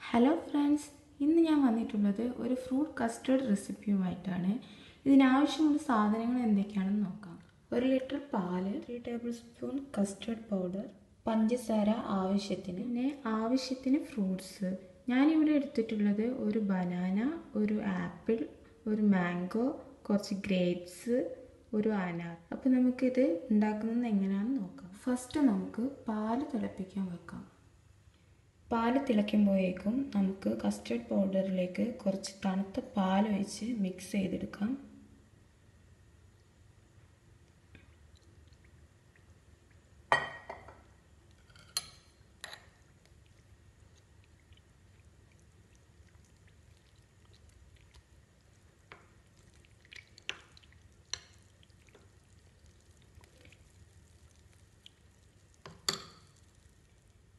Hello friends ഇന്ന് ഞാൻ വന്നിട്ടുള്ളത് ഒരു ഫ്രൂട്ട് കസ്റ്റേർഡ് റെസിപ്പിയുമായിട്ടാണ് ഇതിനാവശ്യമുള്ള സാധനങ്ങൾ എന്തൊക്കെയാണെന്ന് നോക്കാം. ഒരു ലിറ്റർ പാൽ three tablespoon custard powder പഞ്ചസാര ആവശ്യത്തിന് പിന്നെ ആവശ്യത്തിന് ഫ്രൂട്ട്സ് ഞാനിവിടെ എടുത്തിട്ടുള്ളത് ഒരു ബനാന ഒരു ആപ്പിൾ ഒരു മാംഗോ കുറച്ച് ഗ്രേപ്സ് ഒരു അനാർ അപ്പോൾ നമുക്കിത് ഉണ്ടാക്കുന്നത് എങ്ങനെയാണെന്ന് നോക്കാം. ഫസ്റ്റ് നമുക്ക് പാൽ തിളപ്പിക്കാൻ വെക്കാം. പാൽ തിളയ്ക്കുമ്പോഴേക്കും നമുക്ക് കസ്റ്റേർഡ് പൗഡറിലേക്ക് കുറച്ച് തണുത്ത പാൽ ഒഴിച്ച് മിക്സ് ചെയ്തെടുക്കാം.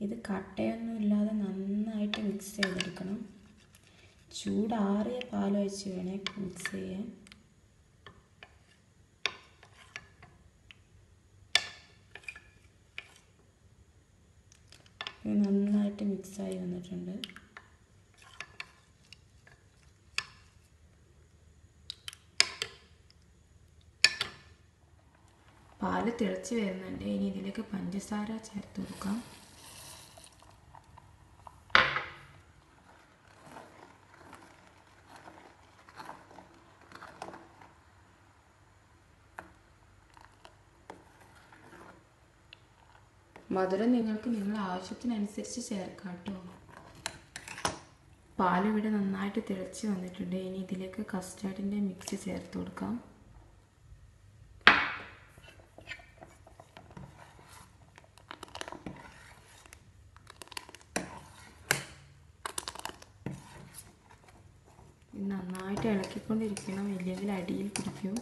ഇത് കട്ടയൊന്നും ഇല്ലാതെ നന്നായിട്ട് മിക്സ് ചെയ്തെടുക്കണം. ചൂടാറിയ പാൽ വെച്ച് വേണേ മിക്സ് ചെയ്യാൻ നന്നായിട്ട് നന്നായിട്ട് മിക്സായി വന്നിട്ടുണ്ട്. പാൽ തിളച്ച് വരുന്നുണ്ട്. ഇനി ഇതിലേക്ക് പഞ്ചസാര ചേർത്ത് കൊടുക്കാം. മധുരം നിങ്ങൾക്ക് നിങ്ങളുടെ ആവശ്യത്തിനനുസരിച്ച് ചേർക്കാം കേട്ടോ പാലിവിടെ നന്നായിട്ട് തിളച്ച് വന്നിട്ടുണ്ട്. ഇനി ഇതിലേക്ക് കസ്റ്റാർഡിന്റെ മിക്സ് ചേർത്ത് കൊടുക്കാം. നന്നായിട്ട് ഇളക്കിക്കൊണ്ടിരിക്കണം. ഇല്ലെങ്കിൽ അടിയിൽ പിടിക്കും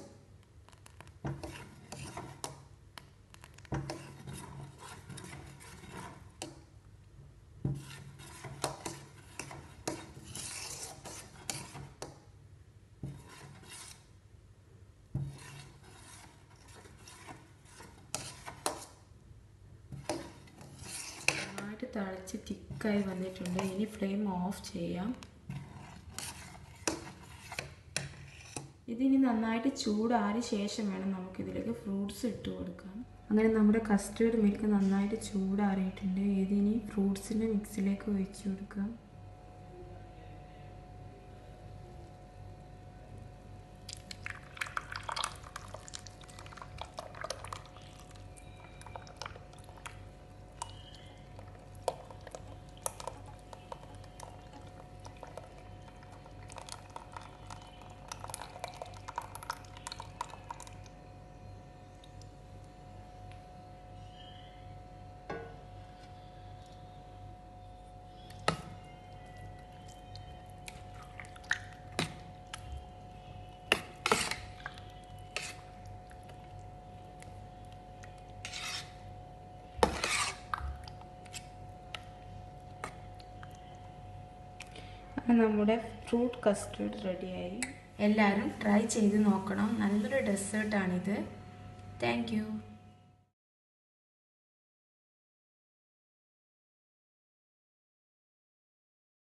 നന്നായിട്ട് തിളച്ച് തിക്കായി വന്നിട്ടുണ്ട്. ഇനി ഫ്ലെയിം ഓഫ് ചെയ്യാം. ഇതിനി നന്നായിട്ട് ചൂടാറിയ ശേഷം വേണം നമുക്കിതിലേക്ക് ഫ്രൂട്ട്സ് ഇട്ട് കൊടുക്കാൻ. അങ്ങനെ നമ്മുടെ കസ്റ്റേർഡ് മിൽക്ക് നന്നായിട്ട് ചൂടാറിയിട്ടുണ്ട്. ഇതിനി ഫ്രൂട്ട്സിന്റെ മിക്സിലേക്ക് ഒഴിച്ചു കൊടുക്കാം. നമ്മുടെ ഫ്രൂട്ട് കസ്റ്റേർഡ് റെഡിയായി എല്ലാവരും ട്രൈ ചെയ്ത് നോക്കണം. നല്ലൊരു ഡെസേർട്ടാണിത് താങ്ക് യു